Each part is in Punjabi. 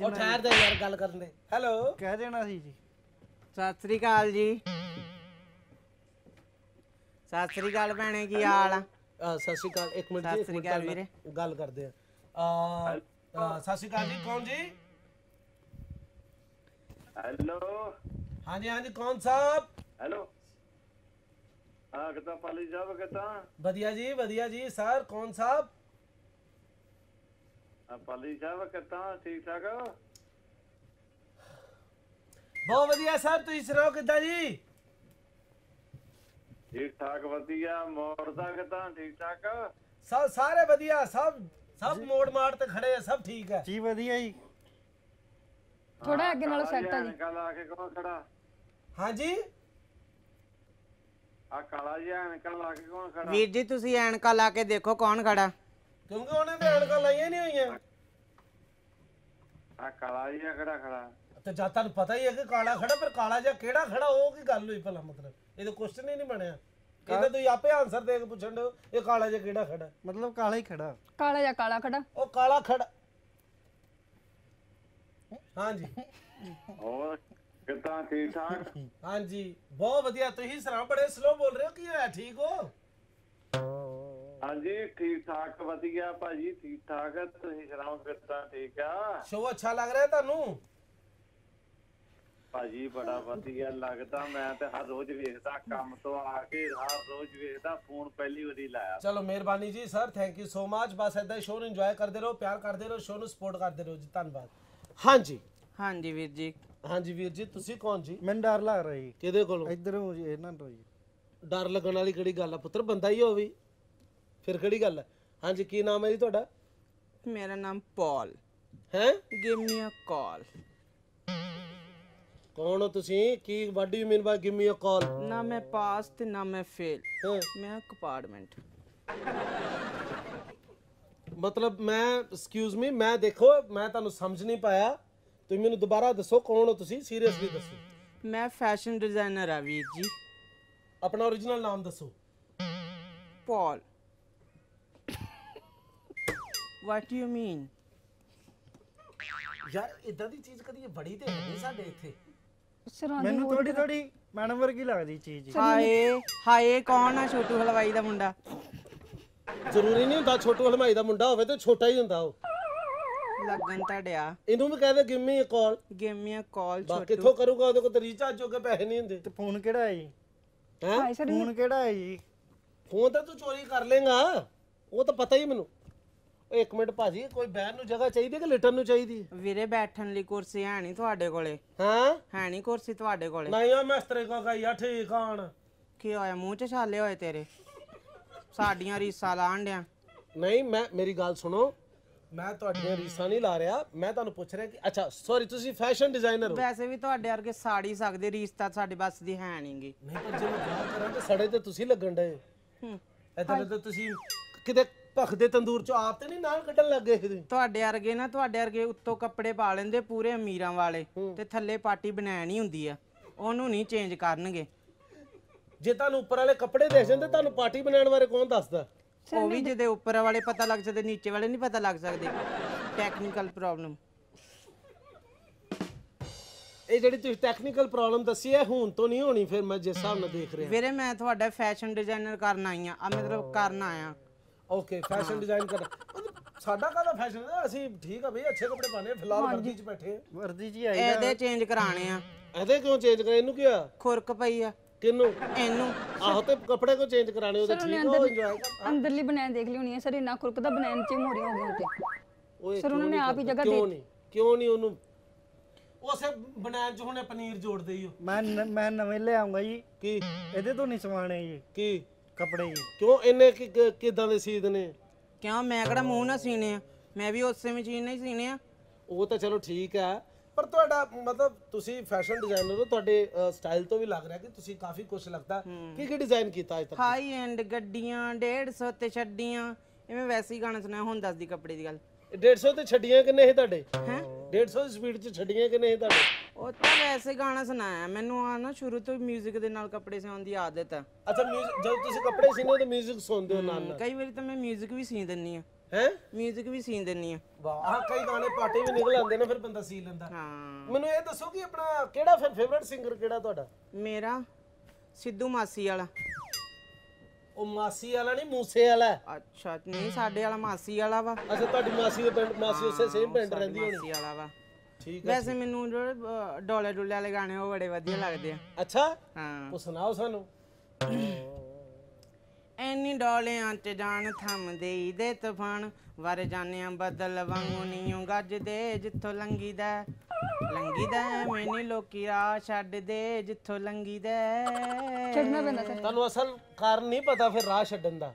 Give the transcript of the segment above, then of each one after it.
ਉਹ ਠਹਿਰ ਜਾ ਯਾਰ ਗੱਲ ਕਰਨ ਦੇ ਹੈਲੋ ਕਹਿ ਦੇਣਾ ਸੀ ਜੀ ਸਤਿ ਸ੍ਰੀ ਅਕਾਲ ਜੀ ਸਤਿ ਸ੍ਰੀ ਅਕਾਲ ਭੈਣੇ ਕੀ ਹਾਲ ਆ ਅ, ਸਤਿ ਸ਼੍ਰੀ ਅਕਾਲ ਇੱਕ ਮਿੰਟ ਸਤਿ ਜੀ ਇੱਕ ਸ਼੍ਰੀ ਮਿੰਟ ਅਕਾਲ ਪਹਿਲਾਂ ਵੀਰੇ। ਗੱਲ ਕਰਦੇ ਆ ਅ, ਅ, ਸਤਿ ਸ਼੍ਰੀ ਅਕਾਲ ਜੀ ਕੌਣ ਜੀ हेलो ਹਾਂਜੀ ਹਾਂਜੀ ਕੌਣ ਸਾਹਿਬ हेलो हाँ कितना पाली साहब कितना ਵਧੀਆ ਜੀ ਵਧੀਆ ਜੀ ਸਰ ਕੌਣ ਸਾਹਿਬ ਪਾਲੀ ਸਾਹਿਬ ਕਿੱਦਾਂ? ਠੀਕ ਠਾਕ? ਬਹੁਤ ਵਧੀਆ ਸਾਹਿਬ ਤੁਸੀਂ ਸੁਣਾਓ ਕਿੱਦਾਂ ਜੀ? ਠੀਕ ਠਾਕ ਵਧੀਆ। ਮੋੜ ਦਾ ਕਿੱਦਾਂ? ਠੀਕ ਠਾਕ? ਸਭ ਸਾਰੇ ਵਧੀਆ ਸਭ ਸਭ ਮੋੜ ਮਾਰ ਤੇ ਖੜੇ ਸਭ ਠੀਕ ਹੈ ਜੀ ਵਧੀਆ ਜੀ? ਥੋੜਾ ਅੱਗੇ ਨਾਲੋਂ ਸੈੱਟ ਆ ਜੀ। ਕੱਲ ਆ ਕੇ ਕੋਲ ਖੜਾ ਹਾਂਜੀ? ਆ ਕਾਲਾ ਜਿਹਾ ਨਿਕਲ ਲਾ ਕੇ ਕੌਣ ਖੜਾ ਵੀਰ ਜੀ ਤੁਸੀਂ ਐਨਕਾ ਲਾ ਕੇ ਦੇਖੋ ਕੌਣ ਖੜਾ। ਕਿਉਂਕਿ ਉਹਨੇ ਤਾਂ ਅੜਕਾ ਲਾਈਆਂ ਨਹੀਂ ਹੋਈਆਂ। ਆ ਕਾਲਾ ਜਿਹਾ ਖੜਾ ਖੜਾ? ਤੇ ਜਾਂ ਤੁਹਾਨੂੰ ਪਤਾ ਹੀ ਹੈ ਕਿ ਕਾਲਾ ਖੜਾ ਪਰ ਕਾਲਾ ਜਿਹਾ ਕਿਹੜਾ ਖੜਾ ਉਹ ਕੀ ਗੱਲ ਹੋਈ ਭਲਾ ਮਤਲਬ? ਇਹ ਕੁਐਸਚਨ ਹੀ ਨਹੀਂ ਬਣਿਆ। ਕਹਿੰਦੇ ਤੁਸੀਂ ਆਪੇ ਆਨਸਰ ਦੇ ਕੇ ਪੁੱਛਣ ਦਿਓ ਇਹ ਕਾਲਾ ਜਿਹਾ ਕਿਹੜਾ ਖੜਾ? ਮਤਲਬ ਕਾਲਾ ਹੀ ਖੜਾ। ਕਾਲਾ ਜਾਂ ਕਾਲਾ ਖੜਾ? ਉਹ ਕਾਲਾ ਖੜਾ। ਹਾਂਜੀ। ਹੋਰ ਕਿੱਦਾਂ ਠੀਕ ਠਾਕ ਹਾਂਜੀ ਬਹੁਤ ਵਧੀਆ। ਤੁਸੀਂ ਸਰਾਂ ਬੜੇ ਸਲੋ ਬੋਲ ਰਹੇ ਹੋ ਕੀ ਹੋਇਆ ਠੀਕ ਹੋ? ਹਾਂਜੀ ਠੀਕ ਠਾਕ ਵਧੀਆ ਭਾਜੀ ਠੀਕ ਠਾਕ ਤੁਸੀਂ ਸੁਣਾਓ ਕਿੱਦਾਂ ਠੀਕ ਆ? ਸ਼ੋ ਅੱਛਾ ਲੱਗ ਰਿਹਾ ਤੁਹਾਨੂੰ? ਭਾਜੀ ਬੜਾ ਵਧੀਆ ਲੱਗਦਾ ਮੈਂ ਤੇ ਹਰ ਰੋਜ਼ ਵੇਖਦਾ ਕੰਮ ਤੋਂ ਆ ਕੇ ਹਰ ਰੋਜ਼ ਵੇਖਦਾ ਫੋਨ ਪਹਿਲੀ ਵਾਰੀ ਲਾਇਆ। ਚਲੋ ਮਿਹਰਬਾਨੀ ਜੀ sir thank you so much ਬਸ ਐਦਾਂ ਹੀ ਸ਼ੋਅ ਇੰਜੋਏ ਕਰਦੇ ਰਹੋ ਪਿਆਰ ਕਰਦੇ ਰਹੋ ਸ਼ੋਅ ਨੂੰ ਸਪੋਰਟ ਕਰਦੇ ਰਹੋ ਜੀ ਧੰਨਵਾਦ। ਹਾਂਜੀ। ਹਾਂਜੀ ਵੀਰ ਜੀ। ਹਾਂਜੀ ਵੀਰ ਜੀ ਤੁਸੀਂ ਕੌਣ ਜੀ? ਮੈਨੂੰ ਡਰ ਲੱਗ ਰਹੀ ਜੀ। ਕਿਹਦੇ ਕੋਲੋਂ? ਇਧਰੋਂ ਜੀ ਇਹਨਾਂ ਤੋਂ ਜੀ। ਡਰ ਲੱਗਣ ਵਾਲੀ ਕਿਹੜੀ ਗੱਲ ਆ? ਪੁੱਤਰ ਬੰਦਾ ਹੀ ਹੋਵੇ ਫਿਰ ਕਿਹੜੀ ਗੱਲ ਹੈ? ਹਾਂਜੀ ਕੀ ਨਾਮ ਹੈ ਜੀ ਤੁਹਾਡਾ? ਮੇਰਾ ਨਾਮ ਪੌਲ। ਹੈ? ਗਿਵ ਮੀ ਅ ਕਾਲ ਕੌਣ ਹੋ ਤੁਸੀਂ? ਕੀ what do you mean by give me a call ਨਾ ਮੈਂ ਪਾਸ ਤੇ ਨਾ ਮੈਂ ਫੇਲ ਮੈਂ ਕੰਪਾਰਟਮੈਂਟ ਮਤਲਬ ਮੈਂ ਐਕਸਕਿਊਜ਼ ਮੀ ਮੈਂ ਦੇਖੋ ਮੈਂ ਤੁਹਾਨੂੰ ਸਮਝ ਨਹੀਂ ਪਾਇਆ। ਤੁਸੀਂ ਮੈਨੂੰ ਦੁਬਾਰਾ ਦੱਸੋ ਕੌਣ ਹੋ ਤੁਸੀਂ? ਸੀਰੀਅਸਲੀ ਦੱਸੋ। ਮੈਂ ਫੈਸ਼ਨ ਡਿਜ਼ਾਈਨਰ ਆ ਵੀਰ ਜੀ। ਆਪਣਾ origignal ਨਾਮ ਦੱਸੋ। ਪੌਲ। ਵਾਟ ਯੂ ਮੀਨ ਯਾਰ ਇਦਾਂ ਦੀ ਚੀਜ਼ ਕਦੀ ਬੜੀ ਤੇ ਨਹੀਂ ਸਾਡੇ ਇੱਥੇ। ਸਰਾਂਦੀ ਮੈਨੂੰ ਥੋੜੀ ਥੋੜੀ ਮੈਡਮ ਵਰਗੀ ਲੱਗਦੀ ਚੀਜ਼। ਹਾਏ ਹਾਏ ਕੌਣ ਆ ਛੋਟੂ ਹਲਵਾਈ ਦਾ ਮੁੰਡਾ? ਜ਼ਰੂਰੀ ਨਹੀਂ ਹੁੰਦਾ ਛੋਟੂ ਹਲਮਾਈ ਦਾ ਮੁੰਡਾ ਹੋਵੇ ਤੇ ਛੋਟਾ ਹੀ ਹੁੰਦਾ ਉਹ। ਲੱਗਣ ਤੁਹਾਡਿਆ ਇਹਨੂੰ ਵੀ ਕਹਦੇ give me a call give me a ਕਾਲ ਬਾ ਛੋਟੂ। ਕਿੱਥੋਂ ਕਰੂਗਾ ਉਹਦੇ ਕੋਲ ਤੇ ਰੀਚਾਰਜ ਜੋਗੇ ਪੈਸੇ ਨਹੀਂ ਹੁੰਦੇ। ਤੇ ਫੋਨ ਕਿਹੜਾ ਹੈ ਜੀ? ਹੈ? ਫੋਨ ਕਿਹੜਾ ਹੈ ਜੀ? ਫੋਨ ਤਾਂ ਤੂੰ ਚੋਰੀ ਕਰ ਲੇਗਾ। ਉਹ ਤਾਂ ਪਤਾ ਹੀ ਮੈਨੂੰ। ਇੱਕ ਮਿੰਟ ਭਾਜੀ ਕੋਈ ਬਹਿਣ ਨੂੰ ਜਗ੍ਹਾ ਚਾਹੀਦੀ ਹੈ ਕਿ ਲਿਟਣ ਨੂੰ ਚਾਹੀਦੀ ਹੈ? ਵੀਰੇ ਬੈਠਣ ਲਈ ਕੁਰਸੀ ਹੈ ਨਹੀਂ ਤੁਹਾਡੇ ਕੋਲੇ। ਹਾਂ? ਹੈ ਨਹੀਂ ਕੁਰਸੀ ਤੁਹਾਡੇ ਕੋਲੇ। ਨਹੀਂ ਆ ਮੈਂ ਇਸ ਤਰ੍ਹਾਂ ਕੋ ਗਈ ਆ ਠੀਕ ਆਣ। ਕੀ ਹੋਇਆ ਮੂੰਹ 'ਚ ਛਾਲੇ ਹੋਏ ਤੇਰੇ? ਸਾਡੀਆਂ ਰੀਸਾਂ ਲਾਣ ਡਿਆ। ਨਹੀਂ ਮੈਂ ਮੇਰੀ ਗੱਲ ਸੁਣੋ। ਮੈਂ ਤੁਹਾਡੀਆਂ ਰੀਸਾਂ ਨਹੀਂ ਲਾ ਰਿਹਾ। ਮੈਂ ਤੁਹਾਨੂੰ ਪੁੱਛ ਰਿਹਾ ਕਿ ਅੱਛਾ ਸੌਰੀ ਤੁਸੀਂ ਫੈਸ਼ਨ ਡਿਜ਼ਾਈਨਰ ਹੋ। ਵੈਸੇ ਵੀ ਤੁਹਾਡੇ ਵਰਗੇ ਸਾੜੀ ਸਕਦੇ ਰੀਸ ਤਾਂ ਸਾਡੇ ਬਸ ਦੀ ਹੈ ਨਹੀਂਗੀ ਨਹੀਂ ਪਰ ਜੇ ਮੈਂ ਗੱਲ ਕਰਾਂ ਤੇ ਸੜੇ ਤੇ ਤੁਸੀਂ ਲੱਗਣ ਡਏ। ਹੂੰ। ਇਦਾਂ ਤਾਂ ਤੁਸੀਂ ਕਿਤੇ ਭਖਦੇ ਤੰਦੂਰ ਚੋਂ ਆਪ ਤੇ ਨਹੀਂ ਨਾਲ ਕੱਢਣ ਲੱਗੇ ਕਿਤੇ? ਤੁਹਾਡੇ ਵਰਗੇ ਨਾ ਤੁਹਾਡੇ ਵਰਗੇ ਉੱਤੋਂ ਕੱਪੜੇ ਪਾ ਲੈਂਦੇ ਪੂਰੇ ਅਮੀਰਾਂ ਵਾਲੇ ਤੇ ਥੱਲੇ ਪਾਟੀ ਬਣਾਣੀ ਹੁੰਦੀ ਆ। ਉਹਨੂੰ ਨਹੀਂ ਚੇਂਜ ਕਰਨਗੇ। ਜੇ ਤੁਹਾਨੂੰ ਉੱਪਰ ਵਾਲੇ ਕੱਪੜੇ ਦੇਖ ਜਾਂਦੇ ਤੁਹਾਨੂੰ ਪਾਰਟੀ ਬਣਾਉਣ ਬਾਰੇ ਕੌਣ ਦੱਸਦਾ? ਉਹ ਵੀ ਜਿਹਦੇ ਉੱਪਰ ਵਾਲੇ ਪਤਾ ਲੱਗ ਸਕਦੇ ਨੀਚੇ ਵਾਲੇ ਨਹੀਂ ਪਤਾ ਲੱਗ ਸਕਦੇ। ਟੈਕਨੀਕਲ ਪ੍ਰੋਬਲਮ ਇਹ ਜਿਹੜੀ ਤੁਸੀਂ ਟੈਕਨੀਕਲ ਪ੍ਰੋਬਲਮ ਦੱਸੀ ਹੈ ਹੁਣ ਤੋਂ ਨਹੀਂ ਹੋਣੀ ਫਿਰ ਮੈਂ ਜਿਸ ਹਿਸਾਬ ਨਾਲ ਦੇਖ ਰਿਹਾ। ਵੀਰੇ ਮੈਂ ਤੁਹਾਡਾ ਫੈਸ਼ਨ ਡਿਜ਼ਾਈਨਰ ਕਰਨ ਆਈ ਆ ਆ ਮਤਲਬ ਕਰਨ ਆਇਆ। ਓਕੇ ਫੈਸ਼ਨ ਡਿਜ਼ਾਈਨ ਕਰ। ਸਾਡਾ ਕਾਹਦਾ ਫੈਸ਼ਨ ਹੈ? ਅਸੀਂ ਠੀਕ ਆ ਬਈ ਅੱਛੇ ਕੱਪੜੇ ਪਾਣੇ ਫਿਲਹਾਲ ਵਰਦੀ ਚ ਬੈਠੇ ਵਰਦੀ ਜੀ ਆਈ ਇਹਦੇ ਚੇਂਜ ਕਰਾਣੇ ਆ। ਇਹਦੇ ਕਿਉਂ ਚੇਂਜ ਕਰੇ ਇਹਨੂੰ ਕੀ ਆ? ਖੁਰਕ ਪਈ ਆ। ਕਿਹਨੂੰ? ਇਹਨੂੰ। ਆਹੋ ਤੇ ਕੱਪੜੇ ਕੋ ਚੇਂਜ ਕਰਾਣੇ ਉਹਦੇ ਠੀਕ ਹੋ? ਇੰਜੋਏ ਕਰ। ਅੰਦਰਲੀ ਬਣਾਣ ਦੇਖ ਲਈ ਹੋਣੀ ਹੈ ਸਰ ਇੰਨਾ ਖੁਰਕਦਾ ਬਣਾਣ ਚ ਮੋਰੀਆਂ ਹੋ ਗਈਆਂ ਤੇ ਓਏ ਸਰ ਉਹਨਾਂ ਨੇ ਆਪ ਹੀ ਜਗ੍ਹਾ ਦੇ ਕਿਉਂ ਨਹੀਂ? ਕਿਉਂ ਨਹੀਂ ਉਹਨੂੰ? ਉਸੇ ਬਣਾਉਣ ਚ ਹੁਣੇ ਪਨੀਰ ਜੋੜਦੇ ਹੀ ਹੋ ਮੈਂ ਮੈਂ ਨਵੇਂ ਲਿਆਉਂਗਾ ਜੀ। ਕੀ? ਇਹਦੇ ਤੋਂ ਨਹੀਂ ਸਵਾਣੇ ਜੀ। ਕੀ? ਕੱਪੜੇ ਜੀ ਕਿਉਂ ਇੰਨੇ ਕਿੱਦਾਂ ਦੇ ਸੀਦ ਨੇ? ਕਿਉਂ? ਮੈਂ ਕਿਹੜਾ ਮੂੰਹ ਨਾਲ ਸੀਨੇ ਆ? ਮੈਂ ਵੀ ਉਸੇ ਮਸ਼ੀਨ ਨਾਲ ਹੀ ਸੀਨੇ ਆ। ਉਹ ਤਾਂ ਚਲੋ ਠੀਕ ਹੈ ਪਰ ਤੁਹਾਡਾ ਮਤਲਬ ਤੁਸੀਂ ਫੈਸ਼ਨ ਡਿਜ਼ਾਈਨਰ ਹੋ ਤੁਹਾਡੇ ਸਟਾਈਲ ਤੋਂ ਵੀ ਲੱਗ ਰਿਹਾ ਕਿ ਤੁਸੀਂ ਕਾਫੀ ਕੁਝ ਲੱਗਦਾ। ਕੀ ਕੀ ਡਿਜ਼ਾਈਨ ਕੀਤਾ ਅੱਜ ਤੱਕ ਹਾਈ ਐਂਡ ਗੱਡੀਆਂ 150 ਤੇ ਛੱਡੀਆਂ। ਐਵੇਂ ਵੈਸੇ ਹੀ ਗਾਣਾ ਸੁਣਾਇਆ ਹੁਣ ਦੱਸਦੀ ਕੱਪੜੇ ਦੀ ਗੱਲ। 150 ਤੇ ਛੱਡੀਆਂ ਕਿੰਨੇ ਸੀ ਤੁਹਾਡੇ? ਹੈ? 150 ਦੀ ਸਪੀਡ 'ਚ ਛੱਡੀਆਂ ਕਿੰਨੇ ਸੀ ਤੁਹਾਡੇ? ਉਹ ਤਾਂ ਵੈਸੇ ਗਾਣਾ ਸੁਣਾਇਆ ਮੈਨੂੰ ਆ ਨਾ ਸ਼ੁਰੂ ਤੋਂ 뮤직 ਦੇ ਨਾਲ ਕੱਪੜੇ ਸਿਉਣ ਦੀ ਆਦਤ ਆ ਅੱਛਾ music- ਜਦੋਂ ਤੁਸੀਂ ਕੱਪੜੇ ਸੀਨੇ ਤੇ 뮤직 ਸੁਣਦੇ ਹੋ ਨਾਲ ਨਾਲ ਕਈ ਵਾਰੀ ਤਾਂ ਮੈਂ 뮤직 ਵੀ ਸੀ ਦਿੰਨੀ ਆ ਹੈ ਮਿਊਜ਼ਿਕ ਵੀ ਸੀਨ ਦਿੰਨੀ ਆ ਵਾਹ ਆਹ ਕਈ ਗਾਣੇ ਪਾਟੇ ਵੀ ਨਿਕਲ ਆਉਂਦੇ ਨੇ ਫਿਰ ਬੰਦਾ ਸੀ ਲੈਂਦਾ ਹਾਂ ਮੈਨੂੰ ਇਹ ਦੱਸੋ ਕਿ ਆਪਣਾ ਕਿਹੜਾ ਫਿਰ ਫੇਵਰਿਟ ਸਿੰਗਰ ਕਿਹੜਾ ਤੁਹਾਡਾ ਮੇਰਾ ਸਿੱਧੂ ਮਾਸੀ ਵਾਲਾ ਉਹ ਮਾਸੀ ਵਾਲਾ ਨਹੀਂ ਮੂਸੇ ਵਾਲਾ ਹੈ। ਅੱਛਾ ਨਹੀਂ ਸਾਡੇ ਵਾਲਾ ਮਾਸੀ ਵਾਲਾ ਵਾ ਅੱਛਾ ਤੁਹਾਡੀ ਮਾਸੀ ਦੇ ਪਿੰਡ ਮਾਸੀ ਉਸੇ ਸੇਮ ਪਿੰਡ ਰਹਿੰਦੀ ਹੋਣੀ ਮਾਸੀ ਵਾਲਾ ਵਾ ਠੀਕ ਹੈ ਵੈਸੇ ਮੈਨੂੰ ਜਿਹੜੇ ਅਹ, ਡੋਲੇ ਡੁੱਲੇ ਵਾਲੇ ਗਾਣੇ ਉਹ ਬੜੇ ਵਧੀਆ ਲੱਗਦੇ ਆ। ਅੱਛਾ? ਹਾਂ। ਉਹ ਸੁਣਾਓ ਸਾਨੂੰ। ਐਨੀ ਡੋਲਿਆਂ ਚ ਜਾਨ ਥੰਮਦੇ ਈ ਦੇ ਤੂਫਾਨ। ਵਰ ਜਾਣਿਆ ਬਦਲ ਵਾਂਗੂ ਨੀਉ ਗੱਜਦੇ ਜਿੱਥੋਂ ਲੰਗੀਦਾ ਲੰਗੀਦਾ ਮੈਨੀ ਲੋਕੀ ਰਾਹ ਛੱਡਦੇ ਜਿੱਥੋਂ ਲੰਗੀਦਾ ਛੱਡਣਾ ਪੈਂਦਾ ਸਰ ਤੁਹਾਨੂੰ ਅਸਲ ਕਾਰਨ ਨਹੀਂ ਪਤਾ ਫਿਰ ਰਾਹ ਛੱਡਣ ਦਾ।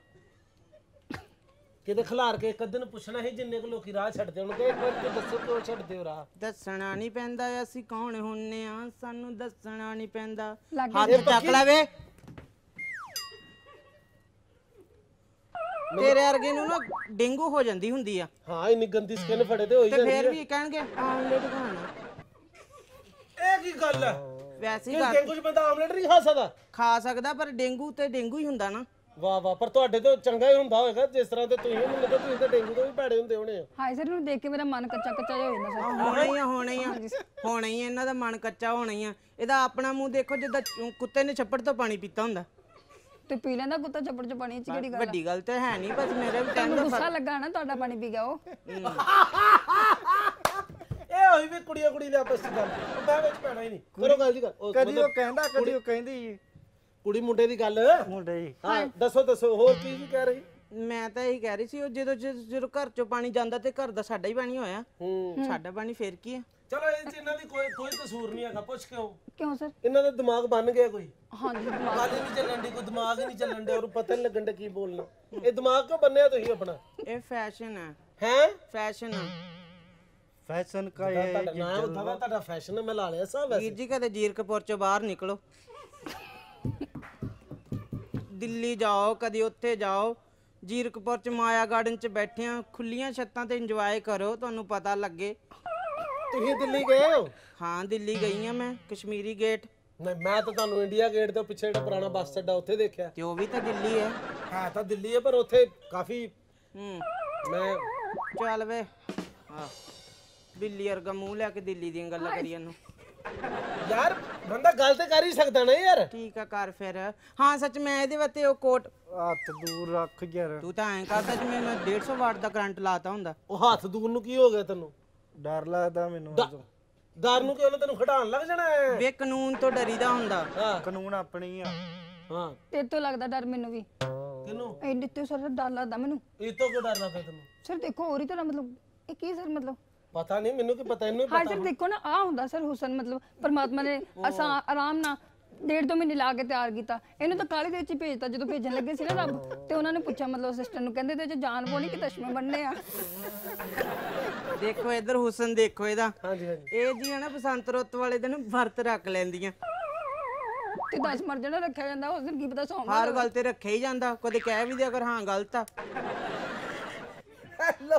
ਕਿਤੇ ਖਿਲਾਰ ਕੇ ਇੱਕ ਅੱਧੇ ਨੂੰ ਪੁੱਛਣਾ ਸੀ ਜਿੰਨੇ ਕੁ ਲੋਕੀ ਰਾਹ ਛੱਡਦੇ ਹੋਣਗੇ ਇੱਕ ਵਾਰ ਤੇ ਦੱਸੋ ਕਿਉਂ ਛੱਡਦੇ ਹੋ ਰਾਹ? ਦੱਸਣਾ ਨਹੀਂ ਪੈਂਦਾ ਅਸੀਂ ਕੌਣ ਹੁੰਨੇ ਆ? ਸਾਨੂੰ ਦੱਸਣਾ ਨਹੀਂ ਪੈਂਦਾ। ਲੱਗ ਹੱਥ ਚੱਕ ਲੈ ਵੇ ਤੇਰੇ ਵਰਗੇ ਨੂੰ ਨਾ ਡੇਂਗੂ ਹੋ ਜਾਂਦੀ ਹੁੰਦੀ ਆ। ਹਾਂ ਇੰਨੀ ਗੰਦੀ ਸਕਿਨ ਫੜੇ ਤੇ ਹੋਈ ਤੇ ਜਾਂਦੀ ਫੇਰ ਹੈ ਵੀ ਕਹਿਣਗੇ ਆਮਲੇਟ ਖਾਣਾ। ਇਹ ਕੀ ਗੱਲ ਹੈ ਵੈਸੇ ਹੀ ਕਿ ਕਰ- ਡੇਂਗੂ ਚ ਬੰਦਾ ਆਮਲੇਟ ਨਹੀਂ ਖਾ ਸਕਦਾ? ਖਾ ਸਕਦਾ ਪਰ ਡੇਂਗੂ ਤੇ ਡੇਂਗੂ ਹੀ ਹੁੰਦਾ ਨਾ। ਵਾਹ ਵਾਹ ਪਰ ਤੁਹਾਡੇ ਤੋਂ ਚੰਗਾ ਹੀ ਹੁੰਦਾ ਹੋਵੇਗਾ ਜਿਸ ਤਰ੍ਹਾਂ ਤੇ ਤੁਸੀਂ ਮੈਨੂੰ ਲੱਗਦਾ ਤੁਸੀਂ ਤਾਂ ਡੇਂਗੂ ਤੋਂ ਵੀ ਭੈੜੇ ਹੁੰਦੇ ਹੋਣੇ ਆ। ਹਾਏ ਸਰ ਨੂੰ ਦੇਖ ਕੇ ਮੇਰਾ ਮਨ ਕੱਚਾ ਕੱਚਾ ਜਿਹਾ ਹੋ ਜਾਂਦਾ ਸਰ। ਹੋਣਾ ਹੀ ਆ ਹੋਣਾ ਹੀ ਆ। ਹੋਣਾ ਹੀ ਆ, ਇਹਨਾਂ ਦਾ ਮਨ ਕੱਚਾ ਹੋਣਾ ਹੀ ਆ। ਇਹਦਾ ਆਪਣਾ ਮੂੰਹ ਦੇਖੋ ਜਿੱਦਾਂ ਚੂੰ- ਕੁੱਤੇ ਨੇ ਛੱਪੜ ਤੋਂ ਪਾਣੀ ਪੀਤਾ ਹੁੰਦਾ। ਤੇ ਪੀ ਲੈਂਦਾ ਕੁੱਤਾ ਚੱਪੜ ਚ ਪਾਣੀ ਚ ਕਿਹੜੀ ਗੱਲ ਆ? ਵੱਡੀ ਗੱਲ ਤੇ ਹੈ ਨਹੀਂ ਬਸ ਮੇਰੇ ਵੀ ਤੁਹਾਨੂੰ ਕਹਿੰਦਾ ਗੁੱਸਾ ਲੱਗਾ ਨਾ ਤੁਹਾਡਾ ਪਾਣੀ ਪੀ ਗਿਆ ਉਹ? ਇਹ ਹੋਈ ਵੀ ਕੁੜੀਆਂ ਕੁੜੀ ਦੇ ਆਪਸ ਚ ਗੱਲ। ਉਹ ਮੈਂ ਵਿੱਚ ਪੈਣਾ ਹੀ ਨਹੀਂ। ਕਰੋ ਗੱਲ ਕਰ ਉਹ ਕਦੀ ਉਹ ਕਹਿੰਦਾ ਕਦੀ ਉਹ ਕਹਿੰਦੀ। ਕੁੜੀ ਮੁੰਡੇ ਦੀ ਗੱਲ? ਮੁੰਡੇ ਜੀ ਹਾਂ ਦੱਸੋ ਦੱਸੋ ਹੋਰ ਕੀ ਕੀ ਕਹਿ ਰਹੀ? ਮੈਂ ਤਾਂ ਇਹੀ ਕਹਿ ਰਹੀ ਸੀ ਉਹ ਜਦੋਂ ਜਦੋਂ ਘਰ ਚੋਂ ਪਾਣੀ ਜਾਂਦਾ ਤੇ ਘਰ ਦਾ ਸਾਡਾ ਹੀ ਪਾਣੀ ਹੋਇਆ। ਹੂੰ। ਸਾਡਾ ਪਾਣੀ ਫੇਰ ਕੀ ਆ? ਚਲੋ ਇਹ ਚ ਇਹਨਾਂ ਦੀ ਕੋਈ ਕੋਈ ਕਸੂਰ ਨਹੀਂ ਹੈਗਾ ਪੁੱਛ ਕਿਉਂ? ਕਿਉਂ ਸਰ? ਇਹਨਾਂ ਦਾ ਦਿਮਾਗ ਬਣ ਗਿਆ ਕੋਈ? ਹਾਂਜੀ ਦਿਮਾਗ ਹੀ ਨਹੀਂ ਚੱਲਣ ਦੀ ਕੋਈ ਦਿਮਾਗ ਹੀ ਨਹੀਂ ਚੱਲਣ ਡਿਆ ਔਰ ਪਤਾ ਨਹੀਂ ਲੱਗਣ ਡਿਆ ਕੀ ਬੋਲਣਾ। ਇਹ ਦਿਮਾਗ ਕਿਉਂ ਬੰਨਿਆ ਤੁਸੀਂ ਆਪਣਾ? ਇਹ ਫੈਸ਼ਨ ਆ। ਹੈ? ਫੈਸ਼ਨ ਆ। ਫੈਸ਼ਨ ਕਾ ਇਹ ਨਾਮ ਤੁਹਾਡਾ ਫੈਸ਼ਨ ਮੈਂ ਲਾ ਲਿਆ ਸਾ ਵੈਸੇ। ਵੀਰ ਜੀ ਕਦੇ ਜੀਰਕਪੁਰ ਚੋਂ ਬਾਹਰ ਨਿਕਲੋ। ਦਿੱਲੀ ਜਾਓ ਕਦੀ ਉੱਥੇ ਜਾਓ। ਜੀਰਕਪੁਰ ਚ ਮਾਇਆ ਗਾਰਡਨ ਚ ਬੈਠੇ ਆ। ਖੁੱਲੀਆਂ ਛੱਤਾਂ ਤੇ ਇੰਜੋਏ ਕਰੋ ਤੁਹਾਨੂੰ ਪਤਾ ਲੱਗੇ। ਤੁਸੀਂ ਦਿੱਲੀ ਗਏ ਹੋ? ਹਾਂ ਦਿੱਲੀ ਗਈ ਆ ਮੈਂ ਕਸ਼ਮੀਰੀ ਗੇਟ। ਨਹੀਂ ਮੈਂ ਤਾਂ ਤੁਹਾਨੂੰ ਇੰਡੀਆ ਗੇਟ ਤੋਂ ਪਿੱਛੇ ਜਿਹੜਾ ਪੁਰਾਣਾ ਬੱਸ ਅੱਡਾ ਉੱਥੇ ਦੇਖਿਆ। ਤੇ ਉਹ ਵੀ ਤਾਂ ਦਿੱਲੀ ਹੈ। ਹੈ ਤਾਂ ਦਿੱਲੀ ਹੈ ਪਰ ਉੱਥੇ ਕਾਫੀ ਹੂੰ। ਮੈਂ ਚੱਲ ਵੇ। ਆ ਬਿੱਲੀ ਵਰਗਾ ਮੂੰਹ ਲੈ ਕੇ ਦਿੱਲੀ ਦੀਆਂ ਗੱਲਾਂ ਕਰੀ ਇਹਨੂੰ ਯਾਰ ਬੰਦਾ ਗੱਲ ਤੇ ਕਰ ਹੀ ਸਕਦਾ ਨਾ ਯਾਰ। ਠੀਕ ਆ ਕਰ ਫਿਰ। ਹਾਂ ਸੱਚ ਮੈਂ ਇਹਦੇ ਵਾਸਤੇ ਉਹ ਕੋਟ ਹੱਥ ਦੂਰ ਰੱਖ ਯਾਰ। ਤੂੰ ਤਾਂ ਐਂ ਕਰਦਾ ਜਿਵੇਂ ਮੈਂ 150 ਵਾਟ ਦਾ ਕਰੰਟ ਲਾਤਾ ਹੁੰਦਾ। ਉਹ ਹੱਥ ਦੂਰ ਨੂੰ ਕੀ ਹੋ ਗਿਆ ਤੈਨੂੰ? ਡਰ ਲੱਗਦਾ ਮੈਨੂੰ। ਦਰ ਨੂੰ ਕਿ ਉਹਨੇ ਤੈਨੂੰ ਖਡਾਉਣ ਲੱਗ ਜਾਣਾ ਹੈ? ਵੇ ਕਾਨੂੰਨ ਤੋਂ ਡਰੀਦਾ ਹੁੰਦਾ। ਹਾਂ। ਕਾਨੂੰਨ ਆਪਣੀ ਆ। ਹਾਂ। ਤੇਰੇ ਤੋਂ ਲੱਗਦਾ ਡਰ ਮੈਨੂੰ ਵੀ। ਕਿਨੂੰ ਐਡੇ ਤੇ ਸਰ ਡਰ ਲੱਗਦਾ ਮੈਨੂੰ। ਇਹ ਤੋਂ ਕਿਉਂ ਡਰਦਾ ਪਿਆ ਤੈਨੂੰ? ਸਰ ਦੇਖੋ ਹੋਰ ਹੀ ਤਰ੍ਹਾਂ ਮਤਲਬ ਇਹ ਕੀ ਸਰ ਮਤਲਬ? ਪਤਾ ਨਹੀਂ ਮੈਨੂੰ ਕੀ ਪਤਾ ਇਹਨੂੰ ਹੀ ਹਾਂ ਪਤਾ ਸਰ ਦੇਖੋ ਨਾ ਆ ਹੁੰਦਾ ਸਰ ਹੁਸਨ ਮਤਲਬ ਪਰਮਾਤਮਾ ਨੇ ਅਸਾਂ ਆਰਾਮ ਨਾਲ ਡੇਢ ਦੋ ਮਹੀਨੇ ਲਾ ਕੇ ਤਿਆਰ ਕੀਤਾ। ਇਹਨੂੰ ਤਾਂ ਕਾਲੀ ਦੇ ਵਿੱਚ ਹੀ ਭੇਜਤਾ ਜਦੋਂ ਭੇਜਣ ਲੱਗੇ ਸੀ ਨਾ ਰੱਬ ਤੇ ਉਹਨਾਂ ਨੇ ਪੁੱਛਿਆ ਮਤਲਬ ਅਸਿਸਟੈਂਟ ਨੂੰ ਕਹਿੰਦੇ ਤੇ ਚ ਜਾਨ ਪਾਉਣੀ ਕਿ ਤਸ਼ਮੇ ਬੰਨਣੇ ਆ। ਦੇਖੋ ਇਧਰ ਹੁਸਨ ਦੇਖੋ ਇਹਦਾ। ਹਾਂਜੀ ਹਾਂਜੀ। ਇਹ ਜੀ ਨਾ ਬਸੰਤ ਰੁੱਤ ਵਾਲੇ ਦਿਨ ਵਰਤ ਰੱਖ ਲੈਂਦੀਆਂ। ਤੇ ਦਸ ਮਰ ਜਾਣਾ ਰੱਖਿਆ ਜਾਂਦਾ ਉਸ ਦਿਨ ਕੀ ਪਤਾ ਸੌਂ ਹਰ ਗੱਲ ਤੇ ਰੱਖਿਆ ਹੀ ਜਾਂਦਾ ਕਦੇ ਕਹਿ ਵੀ ਦਿਆ ਕਰ ਹਾਂ ਗਲਤ ਆ। ਹੈਲੋ।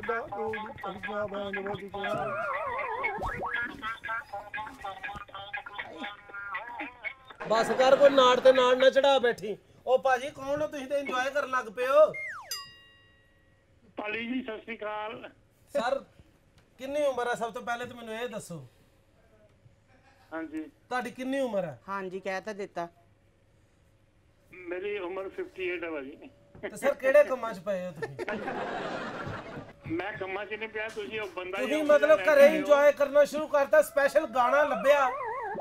ਗਿਆ ਬਸ ਕਰ ਕੋਈ ਨਾੜ ਤੇ ਨਾੜ ਨਾ ਚੜਾ ਬੈਠੀ। ਉਹ ਭਾਜੀ ਕੌਣ ਹੋ? ਤੁਸੀਂ ਤੇ ਇੰਜੋਏ ਕਰਨ ਲੱਗ ਪਏ ਹੋ। ਪਾਲੀ ਜੀ ਸਤਿ ਸ਼੍ਰੀ ਅਕਾਲ। ਸਰ ਕਿੰਨੀ ਉਮਰ ਹੈ? ਸਭ ਤੋਂ ਪਹਿਲੇ ਤਾਂ ਮੈਨੂੰ ਇਹ ਦੱਸੋ। ਹਾਂਜੀ। ਤੁਹਾਡੀ ਕਿੰਨੀ ਉਮਰ ਹੈ? ਹਾਂਜੀ ਕਹਿ ਤਾਂ ਦਿੱਤਾ। ਮੇਰੀ ਉਮਰ 58 ਹੈ ਭਾਜੀ। ਤੇ ਸਰ ਕਿਹੜੇ ਕੰਮਾਂ 'ਚ ਪਏ ਹੋ ਤੁਸੀਂ? ਮੈਂ ਕੰਮਾਂ 'ਚ ਨਹੀਂ ਪਿਆ ਤੁਸੀਂ ਉਹ ਬੰਦਾ ਤੁਸੀਂ ਮਤਲਬ ਘਰੇ ਇੰਜੋਏ ਕਰਨਾ ਸ਼ੁਰੂ ਕਰਤਾ ਸਪੈਸ਼ਲ ਗਾਣਾ ਲੱਭਿਆ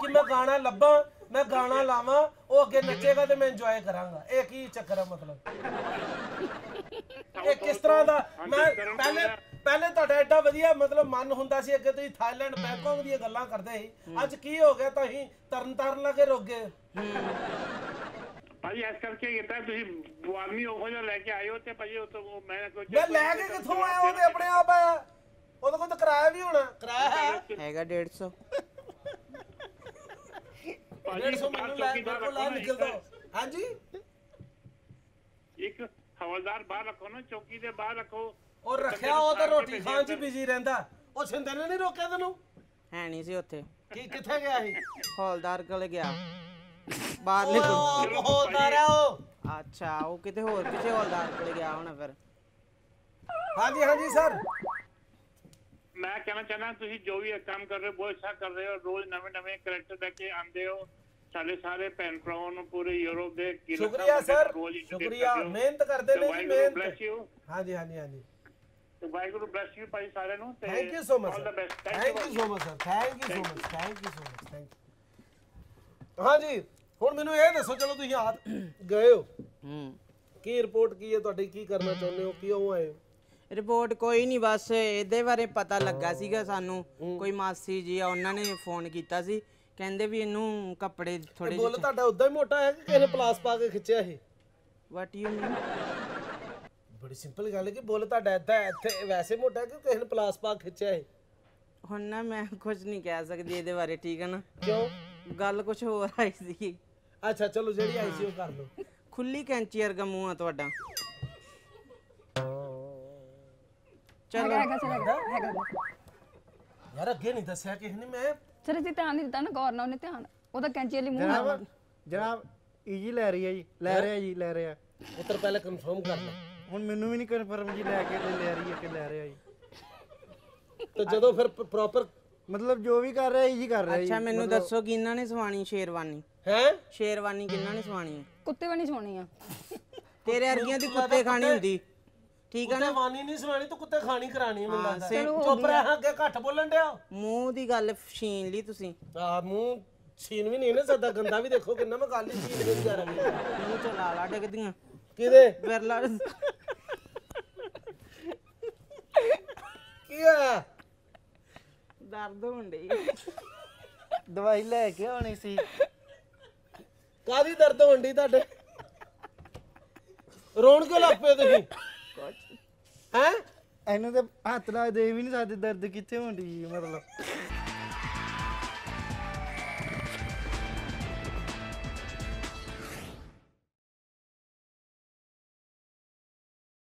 ਕਿ ਮੈਂ ਗਾਣਾ ਲੱਭਾਂ ਮੈਂ ਗਾਣਾ ਲਾਵਾਂ ਉਹ ਅੱਗੇ ਨੱਚੇਗਾ ਤੇ ਮੈਂ ਇੰਜੋਏ ਕਰਾਂਗਾ। ਇਹ ਕੀ ਚੱਕਰ ਹੈ ਮਤਲਬ? ਇਹ ਕਿਸ ਤਰ੍ਹਾਂ ਦਾ ਮੈਂ ਪਹਿਲੇ ਪਹਿਲੇ ਤੁਹਾਡਾ ਐਡਾ ਵਧੀਆ ਮਤਲਬ ਮਨ ਹੁੰਦਾ ਸੀ ਅੱਗੇ ਤੁਸੀਂ ਥਾਈਲੈਂਡ ਬੈਂਕਾਕ ਦੀਆਂ ਗੱਲਾਂ ਕਰਦੇ ਸੀ। ਅੱਜ ਕੀ ਹੋ ਗਿਆ ਤੁਸੀਂ ਤਰਨ ਤਾਰਨ ਲੱਗੇ ਰੁਕ ਗਏ। ਭਾਜੀ ਇਸ ਕਰਕੇ ਕੀਤਾ ਤੁਸੀਂ ਆਦਮੀ ਉਹੋ ਜਿਹਾ ਲੈ ਕੇ ਆਏ ਹੋ ਤੇ ਭਾਜੀ ਉਹ ਤੋਂ ਉਹ ਮੈਂ ਕੋਈ ਮੈਂ ਲੈ ਕੇ ਕਿੱਥੋਂ ਆਇਆ ਉਹਦੇ ਆਪਣੇ ਆਪ ਆਇਆ ਉਹਦੇ ਕੋਲ ਤਾਂ ਕਿਰਾਇਆ ਵੀ ਹੋਣਾ ਕਿਰਾਇਆ ਹੈ ਹੈਗਾ 150 ਭਾਜੀ 150 ਮੈਨੂੰ ਲੈ ਮੇਰੇ ਕੋਲ ਲੈ ਨਿਕਲ ਦੋ ਹਾਂਜੀ ਇੱਕ ਹਵਲਦਾਰ ਬਾਹਰ ਰੱਖੋ ਨਾ ਚੌਕੀ ਦੇ ਬਾਹਰ ਰੱਖੋ ਉਹ ਰੱਖਿਆ ਉਹ ਤਾਂ ਰੋਟੀ ਖਾਣ 'ਚ ਬਿਜ਼ੀ ਰਹਿੰਦਾ ਉਹ ਛਿੰਦੇ ਨੇ ਨਹੀਂ ਰੋਕਿਆ ਤੈਨੂੰ ਹੈ ਨਹੀਂ ਸੀ ਉੱਥੇ ਕੀ ਕਿੱਥੇ ਗਿਆ ਸੀ ਹੌਲਦਾਰ ਕੋਲ ਗਿਆ ਬਾਹਰਲੇ ਕੋਲ ਉਹ ਹੋਦਾਰ ਆ ਉਹ। ਅੱਛਾ ਉਹ ਕਿਤੇ ਹੋਰ ਕਿਸੇ ਹੌਲਦਾਰ ਕੋਲ ਗਿਆ ਹੋਣਾ ਫਿਰ। ਹਾਂਜੀ ਹਾਂਜੀ ਸਰ। ਮੈਂ ਕਹਿਣਾ ਚਾਹਨਾ ਤੁਸੀਂ ਜੋ ਵੀ ਇਹ ਕੰਮ ਕਰ ਰਹੇ ਹੋ ਬਹੁਤ ਅੱਛਾ ਕਰ ਰਹੇ ਹੋ। ਰੋਜ਼ ਨਵੇਂ ਨਵੇਂ ਕਰੈਕਟਰ ਲੈ ਕੇ ਆਉਂਦੇ ਹੋ। ਸਾਡੇ ਸਾਰੇ ਭੈਣ ਭਰਾਵਾਂ ਨੂੰ ਪੂਰੇ ਯੂਰਪ ਦੇ ਕੀ ਲੱਖਾਂ ਸ਼ੁਕਰੀਆ ਸਰ। ਸ਼ੁਕਰੀਆ। ਮਿਹਨਤ ਕਰਦੇ ਨੇ ਜੀ ਵਾਹਿਗੁਰੂ ਮਿਹਨਤ। ਹਾਂਜੀ ਹਾਂਜੀ ਹਾਂਜੀ। ਤੇ ਵਾਹਿਗੁਰੂ ਬlesਸ ਯੂ ਭਾਈ ਸਾਰਿਆਂ ਨੂੰ। ਤੇ thank you so much all the best thank you so much sir thank you so much thank you so much thank you ਹਾਂਜੀ। ਹੁਣ ਮੈਨੂੰ ਇਹ ਦੱਸੋ ਚਲੋ ਤੁਸੀਂ ਆ ਗਏ ਹੋ। ਹੂੰ। ਕੀ ਰਿਪੋਰਟ ਕੀ ਹੈ? ਤੁਹਾਡੀ ਕੀ ਕਰਨਾ ਚਾਹੁੰਦੇ ਹੋ? ਕਿਉਂ ਆਏ ਹੋ? ਰਿਪੋਰਟ ਕੋਈ ਨਹੀਂ ਬਸ ਇਹਦੇ ਬਾਰੇ ਪਤਾ ਲੱਗਾ ਸੀਗਾ ਸਾਨੂੰ। ਕੋਈ ਮਾਸੀ ਜੀ ਆ ਉਹਨਾਂ ਨੇ ਫੋਨ ਕੀਤਾ ਸੀ। ਕਹਿੰਦੇ ਵੀ ਇਹਨੂੰ ਕੱਪੜੇ ਥੋੜੇ ਬੁੱਲ ਤੁਹਾਡਾ ਉਦਾਂ ਹੀ ਮੋਟਾ ਹੈ ਕਿ ਕਿਸੇ ਨੇ ਪਲਾਸ ਪਾ ਕੇ ਖਿੱਚਿਆ ਇਹ? ਵਾਟ ਯੂ ਮੀਨ ਬੜੀ ਸਿੰਪਲ ਗੱਲ ਹੈ ਕਿ ਬੁੱਲ ਤੁਹਾਡਾ ਏਦਾਂ ਇੱਥੇ ਵੈਸੇ ਮੋਟਾ ਕਿ ਕਿਸੇ ਨੇ ਪਲਾਸ ਪਾ ਕੇ ਖਿੱਚਿਆ ਇਹ? ਹੁਣ ਨਾ ਮੈਂ ਕੁਝ ਨਹੀਂ ਕਹਿ ਸਕਦੀ ਇਹਦੇ ਬਾਰੇ ਠੀਕ ਹੈ ਨਾ? ਕਿਉਂ? ਗੱਲ ਕੁਝ ਹੋਰ ਆਈ ਸੀ। ਅੱਛਾ ਚਲੋ ਜਿਹੜੀ ਆਈ ਸੀ ਉਹ ਕਰ ਲਓ। ਖੁੱਲੀ ਕੈਂਚੀ ਵਰਗਾ ਮੂੰਹ ਆ ਤੁਹਾਡਾ। ਚਲੋ। ਹੈਗਾ ਸਰ ਹੈਗਾ। ਯਾਰ ਅੱਗੇ ਨਹੀਂ ਦੱਸਿਆ ਕਿਸੇ ਨੇ ਮੈਂ। ਸਰ ਧਿਆਨ ਨਹੀਂ ਦਿੱਤਾ ਨਾ ਗੌਰ ਨਾਲ ਉਹਨੇ ਧਿਆਨ ਉਹਦਾ ਕੈਂਚੀ ਵਾਲੀ ਮੂੰਹ ਨਾਲ। ਜਨਾਬ ਜਨਾਬ ਈਜੀ ਲੈ ਰਹੀ ਹੈ ਜੀ ਲੈ ਰਿਹਾ ਜੀ ਲੈ ਰਿਹਾ। ਉੱਤਰ ਪਹਿਲੇ ਕਨਫਰਮ ਕਰ ਲੈ। ਹੁਣ ਮੈਨੂੰ ਵੀ ਨਹੀਂ ਕਨਫਰਮ ਜੀ ਲੈ ਕੇ ਲੈ ਲੈ ਰਹੀ ਹੈ ਕਿ ਲੈ ਰਿਹਾ ਜੀ। ਤੇ ਜਦੋਂ ਫਿਰ ਪ੍ਰੋਪਰ ਮਤਲਬ ਜੋ ਵੀ ਕਰ ਰਿਹਾ ਈਜੀ ਕਰ ਰਿਹਾ ਜੀ। ਅੱਛਾ ਮੈਨੂੰ ਦੱਸੋ ਕਿ ਇਹਨਾਂ ਨੇ ਸਵਾਣੀ ਸ਼ੇਰਵਾਨੀ। ਹੈ? ਸ਼ੇਰਵਾਨੀ ਕਿੰਨਾ ਨੇ ਸਵਾਣੀ ਹੈ ਕੁੱਤੇ ਵਾਲੀ ਸੋਣੀ ਆ। ਤੇਰੇ ਅਰਗੀਆਂ ਦੀ ਕੁੱਤੇ ਖਾਣੀ ਹੁੰਦੀ। ਠੀਕ ਆ ਕੁੱਤੇ ਵਾਨੀ ਨਹੀਂ ਸੁਣਾਣੀ ਤੂੰ ਕੁੱਤੇ ਖਾਣੀ ਕਰਾਣੀ ਮੈਨੂੰ ਲੱਗਦਾ। same ਚੁੱਪ ਰਹਿ ਹਾਂ ਅੱਗੇ ਘੱਟ ਬੋਲਣ ਡਿਆ? ਮੂੰਹ ਦੀ ਗੱਲ ਛੀਨ ਲਈ ਤੁਸੀਂ। ਆ ਮੂੰਹ ਛੀਨ ਵੀ ਨਹੀਂ ਨਾ ਸਕਦਾ ਗੰਦਾ ਵੀ ਦੇਖੋ ਕਿੰਨਾ ਮੈਂ ਗੱਲ ਹੀ ਛੀਨ ਕੇ ਜਾ ਰਹੀ। ਮੂੰਹ ਚ ਲਾਲਾ ਡਿੱਗਦੀਆਂ। ਕਿਹਦੇ? ਵਿਰਲਾ ਕੀ ਹੋਇਆ? ਦਰਦ ਹੋਣ ਡਈ। ਦਵਾਈ ਲੈ ਕੇ ਆਉਣੀ ਸੀ। ਕਾਦੀ ਦਰਦ ਹੋਣ ਡਈ ਤੁਹਾਡੇ? ਰੋਣ ਕਿਉਂ ਲੱਗ ਪਏ ਤੁਸੀਂ। ਹੈ? ਇਹਨੂੰ ਤੇ ਹੱਥ ਲਾ ਦੇ ਵੀ ਨਹੀਂ ਸਕਦੇ ਦਰਦ ਕਿੱਥੇ ਹੁੰਦੀ ਜੀ ਮਤਲਬ।